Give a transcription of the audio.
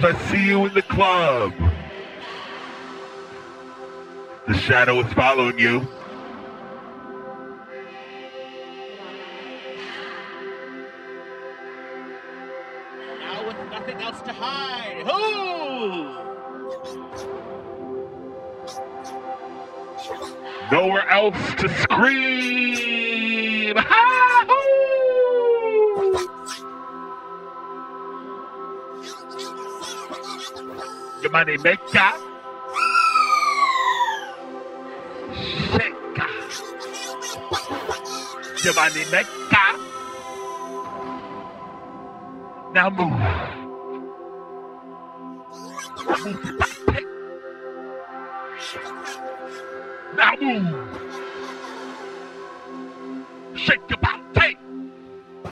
I see you in the club. The shadow is following you. Now with nothing else to hide. Who? Nowhere else to scream. Ha-hoo! Maker. Shaker. Your money maker. Now move. Move. Now move.